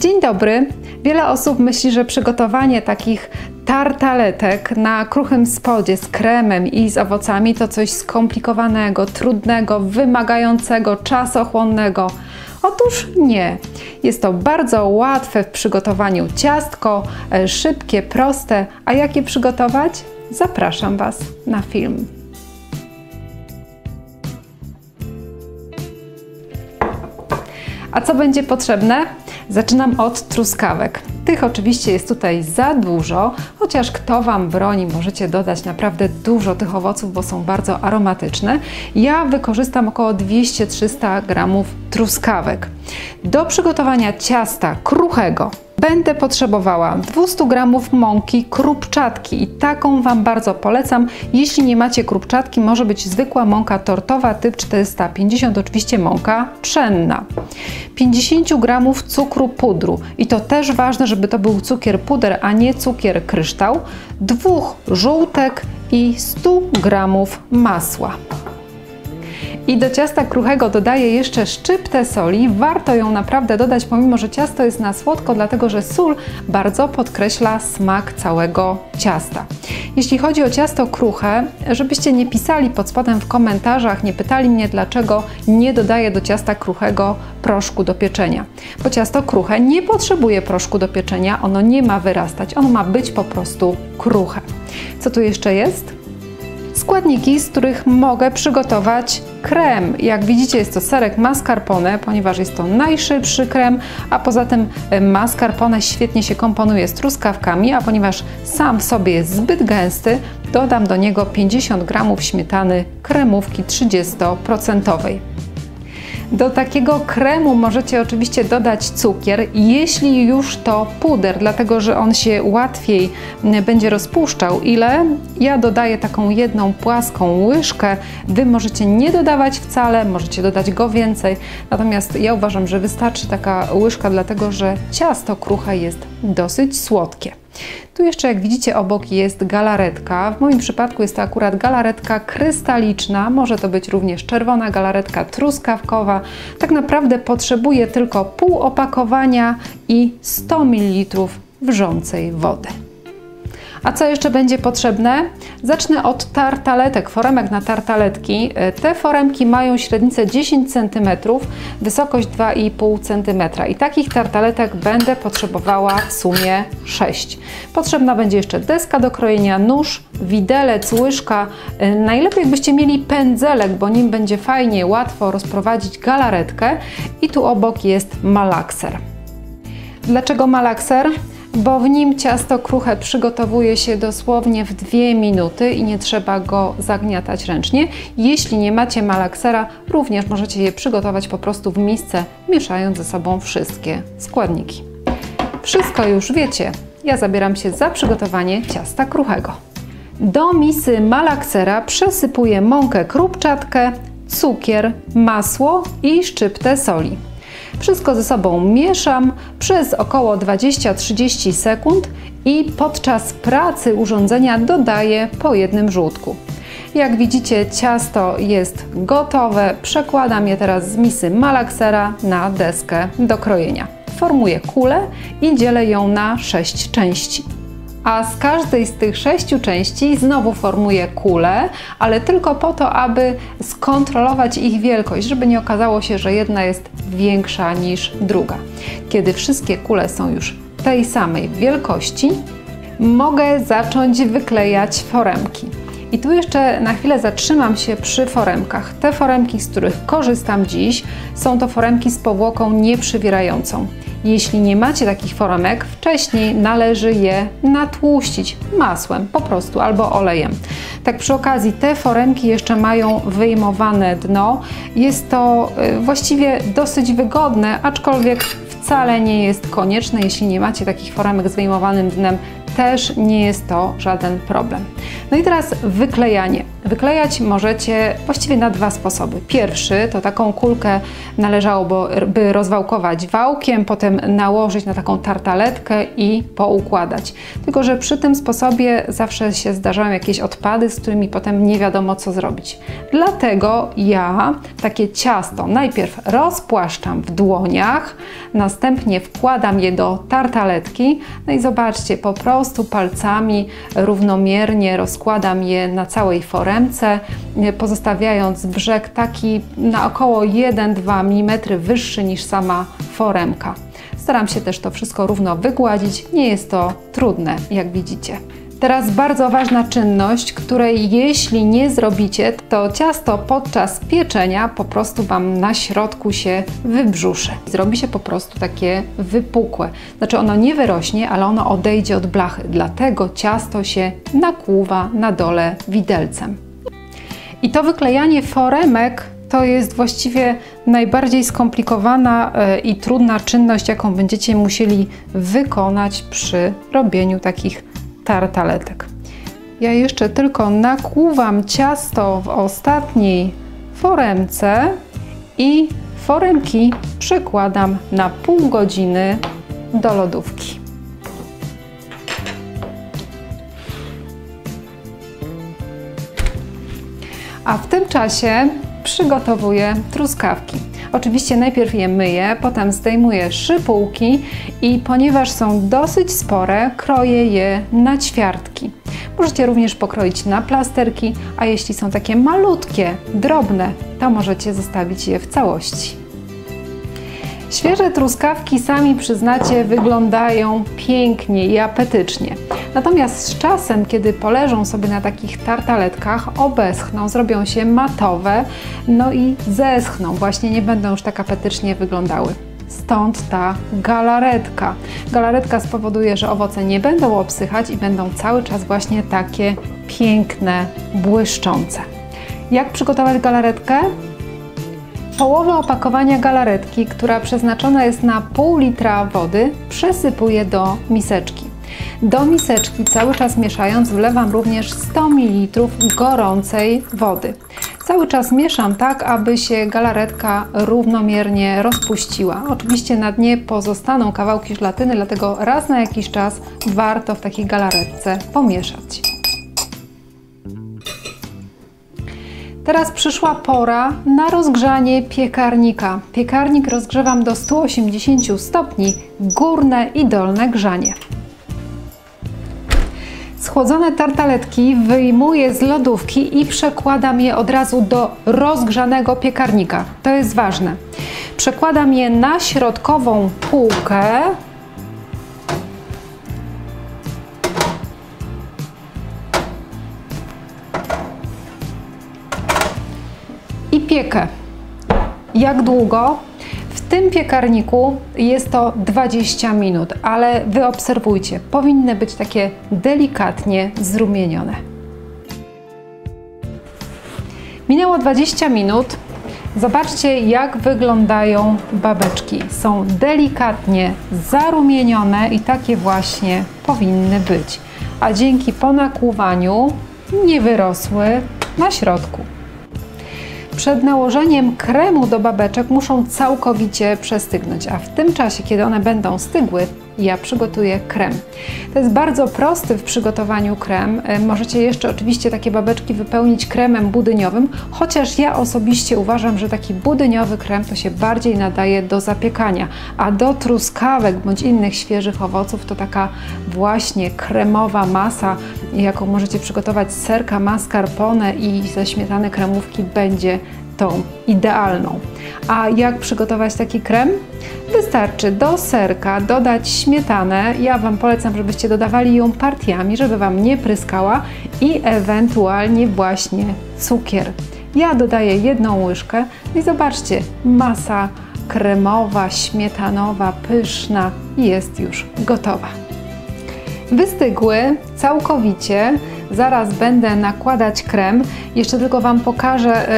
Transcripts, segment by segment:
Dzień dobry. Wiele osób myśli, że przygotowanie takich tartaletek na kruchym spodzie z kremem i z owocami to coś skomplikowanego, trudnego, wymagającego, czasochłonnego. Otóż nie. Jest to bardzo łatwe w przygotowaniu ciastko, e, szybkie, proste. A jak je przygotować? Zapraszam Was na film. A co będzie potrzebne? Zaczynam od truskawek. Tych oczywiście jest tutaj za dużo, chociaż kto Wam broni, możecie dodać naprawdę dużo tych owoców, bo są bardzo aromatyczne. Ja wykorzystam około 200-300 gramów truskawek. Do przygotowania ciasta kruchego Będę potrzebowała 200 g mąki krupczatki i taką Wam bardzo polecam. Jeśli nie macie krupczatki, może być zwykła mąka tortowa typ 450, oczywiście mąka pszenna. 50 g cukru pudru i to też ważne, żeby to był cukier puder, a nie cukier kryształ, dwóch żółtek i 100 g masła. I do ciasta kruchego dodaję jeszcze szczyptę soli. Warto ją naprawdę dodać, pomimo że ciasto jest na słodko, dlatego że sól bardzo podkreśla smak całego ciasta. Jeśli chodzi o ciasto kruche, żebyście nie pisali pod spodem w komentarzach, nie pytali mnie dlaczego nie dodaję do ciasta kruchego proszku do pieczenia. Bo ciasto kruche nie potrzebuje proszku do pieczenia, ono nie ma wyrastać, ono ma być po prostu kruche. Co tu jeszcze jest? Składniki, z których mogę przygotować krem. Jak widzicie jest to serek mascarpone, ponieważ jest to najszybszy krem, a poza tym e, mascarpone świetnie się komponuje z truskawkami, a ponieważ sam w sobie jest zbyt gęsty, dodam do niego 50 g śmietany kremówki 30%. Do takiego kremu możecie oczywiście dodać cukier, jeśli już to puder, dlatego że on się łatwiej będzie rozpuszczał. Ile? Ja dodaję taką jedną płaską łyżkę. Wy możecie nie dodawać wcale, możecie dodać go więcej. Natomiast ja uważam, że wystarczy taka łyżka, dlatego że ciasto kruche jest dosyć słodkie. Tu jeszcze, jak widzicie, obok jest galaretka. W moim przypadku jest to akurat galaretka krystaliczna. Może to być również czerwona galaretka truskawkowa. Tak naprawdę potrzebuję tylko pół opakowania i 100 ml wrzącej wody. A co jeszcze będzie potrzebne? Zacznę od tartaletek, foremek na tartaletki. E, te foremki mają średnicę 10 cm, wysokość 2,5 cm i takich tartaletek będę potrzebowała w sumie 6. Potrzebna będzie jeszcze deska do krojenia, nóż, widelec, łyżka. E, najlepiej jakbyście mieli pędzelek, bo nim będzie fajnie, łatwo rozprowadzić galaretkę i tu obok jest malakser. Dlaczego malakser? Bo w nim ciasto kruche przygotowuje się dosłownie w dwie minuty i nie trzeba go zagniatać ręcznie. Jeśli nie macie malaksera, również możecie je przygotować po prostu w misce, mieszając ze sobą wszystkie składniki. Wszystko już wiecie. Ja zabieram się za przygotowanie ciasta kruchego. Do misy malaksera przesypuję mąkę krupczatkę, cukier, masło i szczyptę soli. Wszystko ze sobą mieszam przez około 20-30 sekund i podczas pracy urządzenia dodaję po jednym żółtku. Jak widzicie ciasto jest gotowe, przekładam je teraz z misy malaksera na deskę do krojenia. Formuję kulę i dzielę ją na 6 części a z każdej z tych sześciu części znowu formuję kulę, ale tylko po to, aby skontrolować ich wielkość, żeby nie okazało się, że jedna jest większa niż druga. Kiedy wszystkie kule są już tej samej wielkości, mogę zacząć wyklejać foremki. I tu jeszcze na chwilę zatrzymam się przy foremkach. Te foremki, z których korzystam dziś, są to foremki z powłoką nieprzywierającą. Jeśli nie macie takich foremek, wcześniej należy je natłuścić masłem po prostu albo olejem. Tak przy okazji te foremki jeszcze mają wyjmowane dno. Jest to y, właściwie dosyć wygodne, aczkolwiek wcale nie jest konieczne. Jeśli nie macie takich foremek z wyjmowanym dnem, też nie jest to żaden problem. No i teraz wyklejanie. Wyklejać możecie właściwie na dwa sposoby. Pierwszy to taką kulkę należałoby rozwałkować wałkiem, potem nałożyć na taką tartaletkę i poukładać. Tylko, że przy tym sposobie zawsze się zdarzają jakieś odpady, z którymi potem nie wiadomo co zrobić. Dlatego ja takie ciasto najpierw rozpłaszczam w dłoniach, następnie wkładam je do tartaletki, no i zobaczcie, po prostu palcami równomiernie rozkładam je na całej foremce, pozostawiając brzeg taki na około 1-2 mm wyższy niż sama foremka. Staram się też to wszystko równo wygładzić, nie jest to trudne, jak widzicie. Teraz bardzo ważna czynność, której jeśli nie zrobicie, to ciasto podczas pieczenia po prostu Wam na środku się wybrzuszy. Zrobi się po prostu takie wypukłe. Znaczy ono nie wyrośnie, ale ono odejdzie od blachy. Dlatego ciasto się nakłuwa na dole widelcem. I to wyklejanie foremek to jest właściwie najbardziej skomplikowana e, i trudna czynność, jaką będziecie musieli wykonać przy robieniu takich tartaletek. Ja jeszcze tylko nakłuwam ciasto w ostatniej foremce i foremki przykładam na pół godziny do lodówki. A w tym czasie przygotowuję truskawki. Oczywiście najpierw je myję, potem zdejmuję szypułki i ponieważ są dosyć spore, kroję je na ćwiartki. Możecie również pokroić na plasterki, a jeśli są takie malutkie, drobne, to możecie zostawić je w całości. Świeże truskawki, sami przyznacie, wyglądają pięknie i apetycznie. Natomiast z czasem, kiedy poleżą sobie na takich tartaletkach, obeschną, zrobią się matowe, no i zeschną, właśnie nie będą już tak apetycznie wyglądały. Stąd ta galaretka. Galaretka spowoduje, że owoce nie będą obsychać i będą cały czas właśnie takie piękne, błyszczące. Jak przygotować galaretkę? Połowę opakowania galaretki, która przeznaczona jest na pół litra wody, przesypuję do miseczki. Do miseczki cały czas mieszając wlewam również 100 ml gorącej wody. Cały czas mieszam tak, aby się galaretka równomiernie rozpuściła. Oczywiście na dnie pozostaną kawałki żelatyny, dlatego raz na jakiś czas warto w takiej galaretce pomieszać. Teraz przyszła pora na rozgrzanie piekarnika. Piekarnik rozgrzewam do 180 stopni, górne i dolne grzanie. Schłodzone tartaletki wyjmuję z lodówki i przekładam je od razu do rozgrzanego piekarnika. To jest ważne. Przekładam je na środkową półkę. I piekę. Jak długo? W tym piekarniku jest to 20 minut, ale wy obserwujcie, powinny być takie delikatnie zrumienione. Minęło 20 minut. Zobaczcie, jak wyglądają babeczki. Są delikatnie zarumienione i takie właśnie powinny być. A dzięki ponakłuwaniu nie wyrosły na środku. Przed nałożeniem kremu do babeczek muszą całkowicie przestygnąć, a w tym czasie, kiedy one będą stygły, ja przygotuję krem. To jest bardzo prosty w przygotowaniu krem. E, możecie jeszcze oczywiście takie babeczki wypełnić kremem budyniowym, chociaż ja osobiście uważam, że taki budyniowy krem to się bardziej nadaje do zapiekania, a do truskawek bądź innych świeżych owoców to taka właśnie kremowa masa, jaką możecie przygotować z serka mascarpone i ze śmietany kremówki będzie tą idealną. A jak przygotować taki krem? Wystarczy do serka dodać śmietanę. Ja Wam polecam, żebyście dodawali ją partiami, żeby Wam nie pryskała i ewentualnie właśnie cukier. Ja dodaję jedną łyżkę i zobaczcie, masa kremowa, śmietanowa, pyszna jest już gotowa. Wystygły całkowicie. Zaraz będę nakładać krem. Jeszcze tylko Wam pokażę,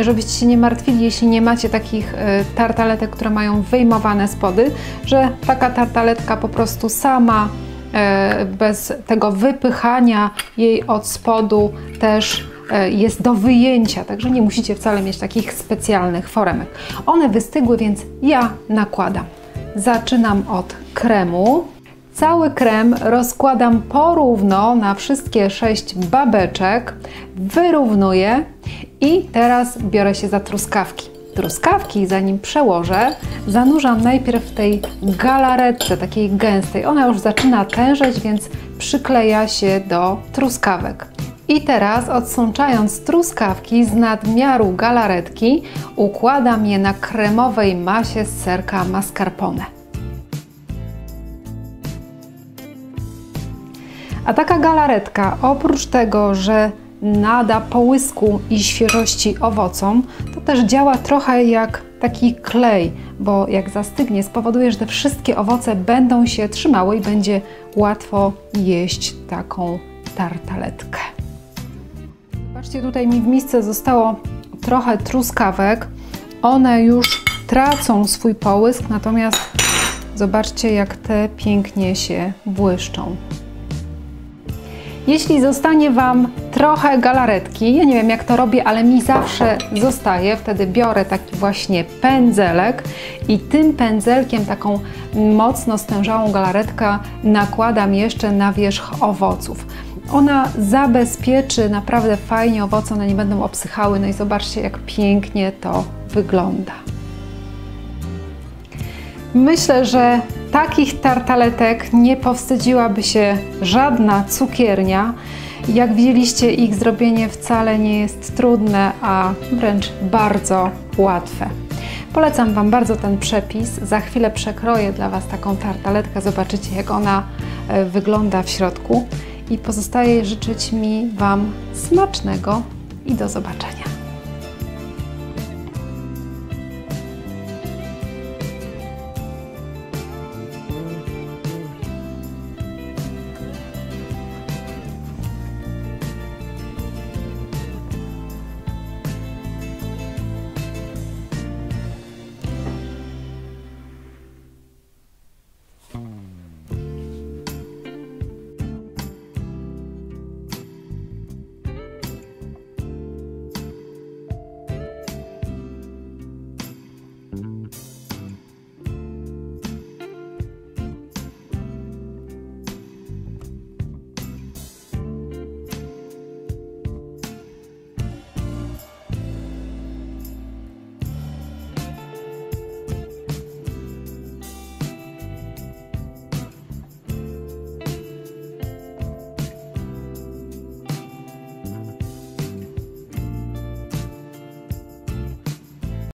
żebyście się nie martwili, jeśli nie macie takich e, tartaletek, które mają wyjmowane spody, że taka tartaletka po prostu sama, e, bez tego wypychania jej od spodu też jest do wyjęcia, także nie musicie wcale mieć takich specjalnych foremek. One wystygły, więc ja nakładam. Zaczynam od kremu. Cały krem rozkładam porówno na wszystkie sześć babeczek, wyrównuję i teraz biorę się za truskawki. Truskawki, zanim przełożę, zanurzam najpierw w tej galaretce, takiej gęstej. Ona już zaczyna tężeć, więc przykleja się do truskawek. I teraz odsączając truskawki z nadmiaru galaretki, układam je na kremowej masie z serka mascarpone. A taka galaretka, oprócz tego, że nada połysku i świeżości owocom, to też działa trochę jak taki klej, bo jak zastygnie, spowoduje, że te wszystkie owoce będą się trzymały i będzie łatwo jeść taką tartaletkę. Zobaczcie, tutaj mi w misce zostało trochę truskawek. One już tracą swój połysk, natomiast zobaczcie, jak te pięknie się błyszczą. Jeśli zostanie Wam trochę galaretki, ja nie wiem jak to robię, ale mi zawsze zostaje, wtedy biorę taki właśnie pędzelek i tym pędzelkiem taką mocno stężałą galaretkę nakładam jeszcze na wierzch owoców. Ona zabezpieczy naprawdę fajnie owoce, one nie będą obsychały, no i zobaczcie jak pięknie to wygląda. Myślę, że takich tartaletek nie powstydziłaby się żadna cukiernia. Jak widzieliście, ich zrobienie wcale nie jest trudne, a wręcz bardzo łatwe. Polecam Wam bardzo ten przepis. Za chwilę przekroję dla Was taką tartaletkę. Zobaczycie, jak ona e, wygląda w środku. I pozostaje życzyć mi Wam smacznego i do zobaczenia.